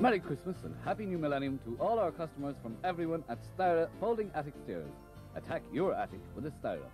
Merry Christmas and Happy New Millennium to all our customers from everyone at Stira Folding Attic Stairs. Attack your attic with a Stira.